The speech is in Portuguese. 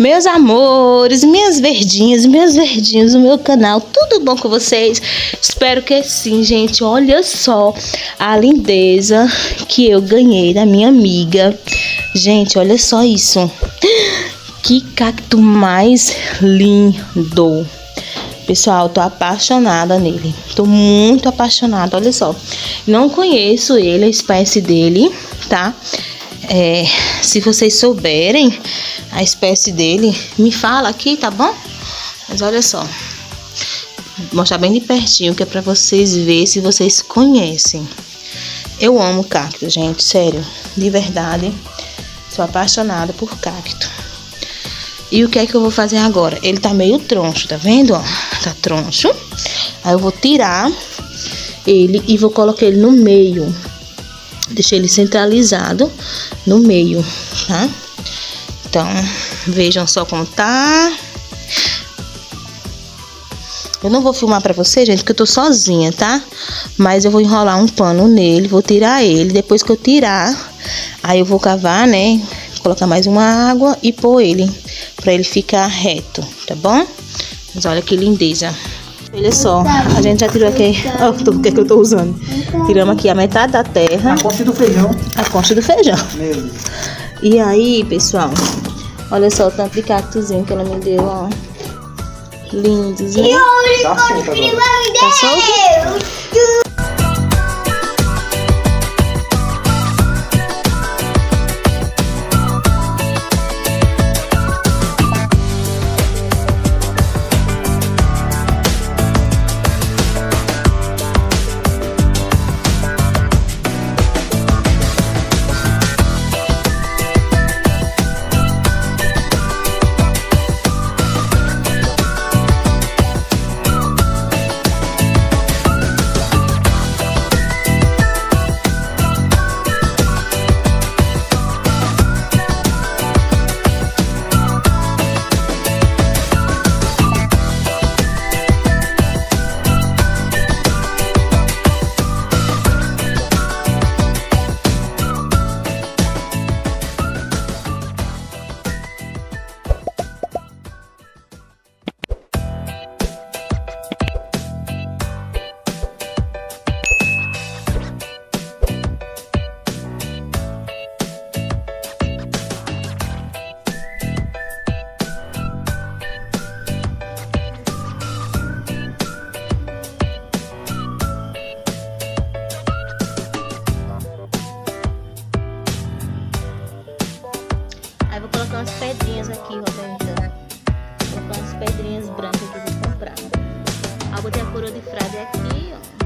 Meus amores, minhas verdinhas, meus verdinhos do meu canal, tudo bom com vocês? Espero que sim, gente. Olha só a lindeza que eu ganhei da minha amiga. Gente, olha só isso. Que cacto mais lindo. Pessoal, tô apaixonada nele. Tô muito apaixonada, olha só. Não conheço ele, a espécie dele, tá? É, se vocês souberem a espécie dele, me fala aqui, tá bom? Mas olha só. Vou mostrar bem de pertinho, que é pra vocês verem se vocês conhecem. Eu amo cacto, gente, sério. De verdade. Sou apaixonada por cacto. E o que é que eu vou fazer agora? Ele tá meio troncho, tá vendo? Ó, tá troncho. Aí eu vou tirar ele e vou colocar ele no meio. Deixei ele centralizado no meio, tá? Então, vejam só como tá. Eu não vou filmar pra vocês, gente, porque eu tô sozinha, tá? Mas eu vou enrolar um pano nele, vou tirar ele. Depois que eu tirar, aí eu vou cavar, né? Colocar mais uma água e pôr ele, pra ele ficar reto, tá bom? Mas olha que lindeza. Olha só, a gente já tirou aqui. Olha o que, é que eu tô usando. Tiramos aqui a metade da terra. A concha do feijão. A concha do feijão. Meu Deus. E aí, pessoal, olha só o tanto de cactozinho que ela me deu, ó. Lindos, né? Tá solto agora. Tá solto? Umas pedrinhas aqui, Roberta. Vou umas pedrinhas brancas que eu vou comprar. Aí botei a coroa de frade aqui, ó.